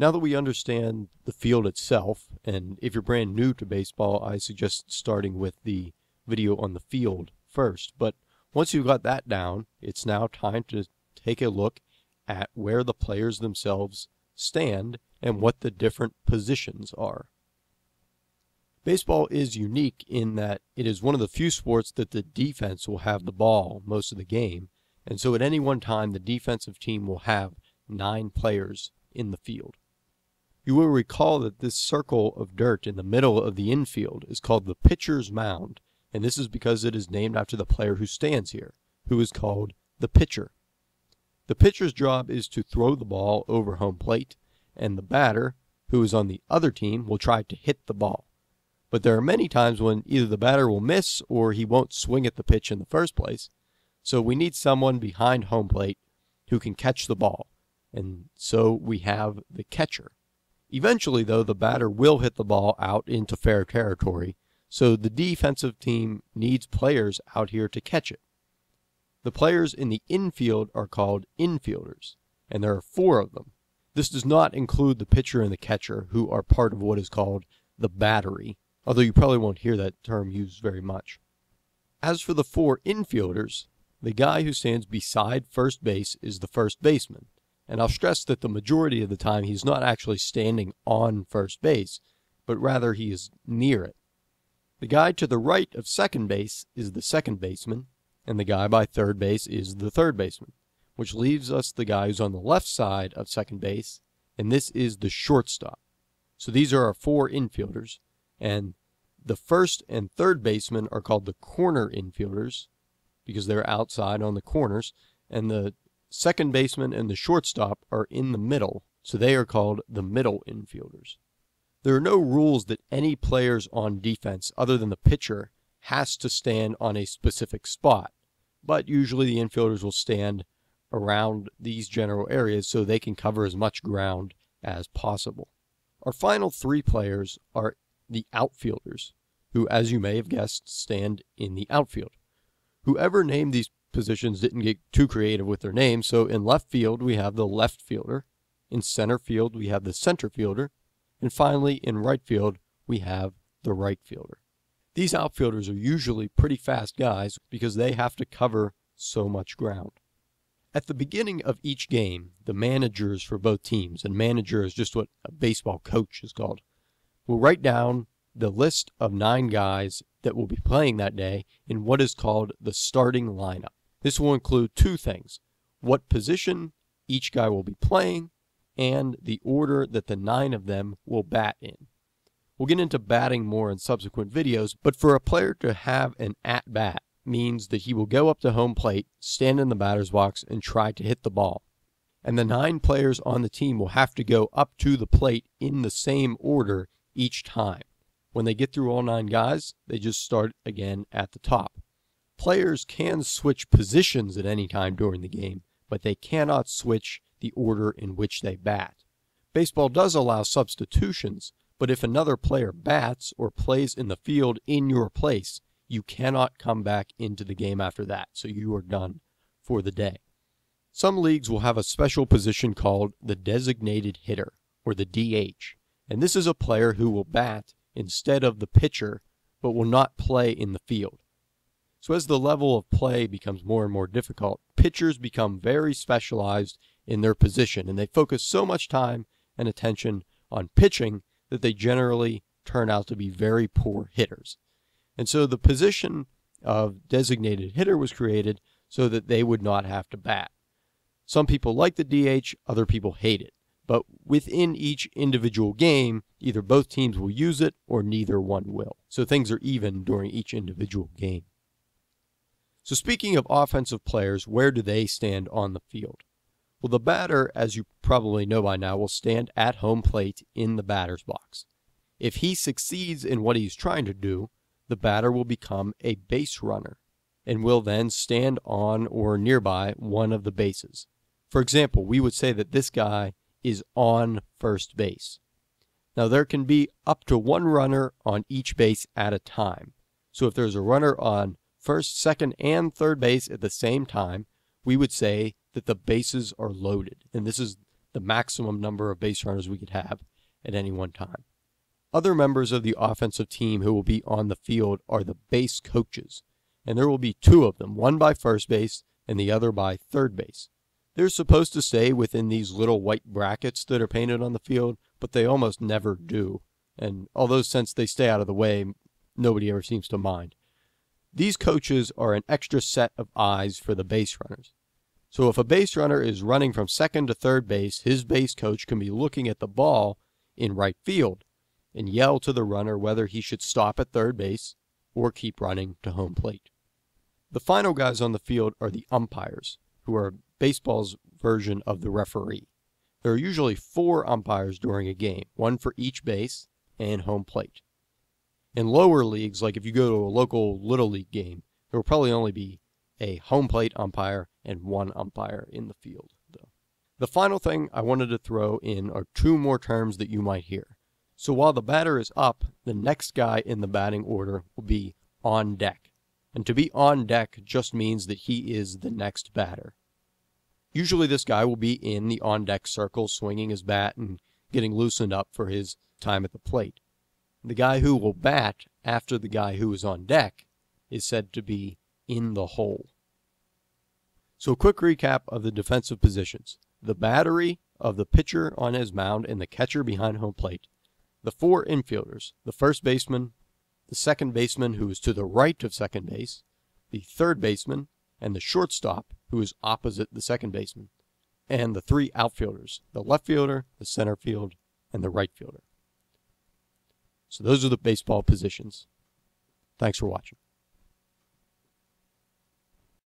Now that we understand the field itself, and if you're brand new to baseball, I suggest starting with the video on the field first. But once you've got that down, it's now time to take a look at where the players themselves stand and what the different positions are. Baseball is unique in that it is one of the few sports that the defense will have the ball most of the game, and so at any one time the defensive team will have nine players in the field. You will recall that this circle of dirt in the middle of the infield is called the pitcher's mound, and this is because it is named after the player who stands here, who is called the pitcher. The pitcher's job is to throw the ball over home plate, and the batter, who is on the other team, will try to hit the ball. But there are many times when either the batter will miss or he won't swing at the pitch in the first place. So we need someone behind home plate who can catch the ball. And so we have the catcher. Eventually, though, the batter will hit the ball out into fair territory, so the defensive team needs players out here to catch it. The players in the infield are called infielders, and there are four of them. This does not include the pitcher and the catcher, who are part of what is called the battery, although you probably won't hear that term used very much. As for the four infielders, the guy who stands beside first base is the first baseman, and I'll stress that the majority of the time he's not actually standing on first base, but rather he is near it. The guy to the right of second base is the second baseman, and the guy by third base is the third baseman, which leaves us the guy who's on the left side of second base, and this is the shortstop. So these are our four infielders, and the first and third basemen are called the corner infielders because they're outside on the corners, and the second baseman and the shortstop are in the middle, so they are called the middle infielders. There are no rules that any players on defense other than the pitcher has to stand on a specific spot, but usually the infielders will stand around these general areas so they can cover as much ground as possible. Our final three players are the outfielders, who, as you may have guessed, stand in the outfield. Whoever named these positions didn't get too creative with their names. So in left field, we have the left fielder. In center field, we have the center fielder. And finally, in right field, we have the right fielder. These outfielders are usually pretty fast guys because they have to cover so much ground. At the beginning of each game, the managers for both teams, and manager is just what a baseball coach is called, will write down the list of nine guys that will be playing that day in what is called the starting lineup. This will include two things what position each guy will be playing and the order that the nine of them will bat in. We'll get into batting more in subsequent videos, but for a player to have an at bat means that he will go up to home plate, stand in the batter's box, and try to hit the ball. And the nine players on the team will have to go up to the plate in the same order each time. When they get through all nine guys, they just start again at the top. Players can switch positions at any time during the game, but they cannot switch the order in which they bat. Baseball does allow substitutions, but if another player bats or plays in the field in your place, you cannot come back into the game after that, so you are done for the day. Some leagues will have a special position called the designated hitter, or the DH, and this is a player who will bat instead of the pitcher, but will not play in the field. So as the level of play becomes more and more difficult, pitchers become very specialized in their position, and they focus so much time and attention on pitching that they generally turn out to be very poor hitters. And so the position of designated hitter was created so that they would not have to bat. Some people like the DH, other people hate it. But within each individual game, either both teams will use it or neither one will. So things are even during each individual game. So speaking of offensive players, where do they stand on the field? Well, the batter, as you probably know by now, will stand at home plate in the batter's box. If he succeeds in what he's trying to do, the batter will become a base runner and will then stand on or nearby one of the bases. For example, we would say that this guy is on first base. Now, there can be up to one runner on each base at a time. So if there's a runner on first, second, and third base at the same time, we would say that the bases are loaded. And this is the maximum number of base runners we could have at any one time. Other members of the offensive team who will be on the field are the base coaches, and there will be two of them, one by first base and the other by third base. They're supposed to stay within these little white brackets that are painted on the field, but they almost never do. And although since they stay out of the way, nobody ever seems to mind. These coaches are an extra set of eyes for the base runners. So if a base runner is running from second to third base, his base coach can be looking at the ball in right field and yell to the runner whether he should stop at third base or keep running to home plate. The final guys on the field are the umpires, who are baseball's version of the referee. There are usually four umpires during a game, one for each base and home plate. In lower leagues, like if you go to a local Little League game, there will probably only be a home plate umpire and one umpire in the field. Though. The final thing I wanted to throw in are two more terms that you might hear. So while the batter is up, the next guy in the batting order will be on deck. And to be on deck just means that he is the next batter. Usually this guy will be in the on deck circle swinging his bat and getting loosened up for his time at the plate. The guy who will bat after the guy who is on deck is said to be in the hole. So a quick recap of the defensive positions. The battery of the pitcher on his mound and the catcher behind home plate the four infielders, the first baseman, the second baseman who is to the right of second base, the third baseman, and the shortstop who is opposite the second baseman, and the three outfielders, the left fielder, the center field, and the right fielder. So those are the baseball positions. Thanks for watching.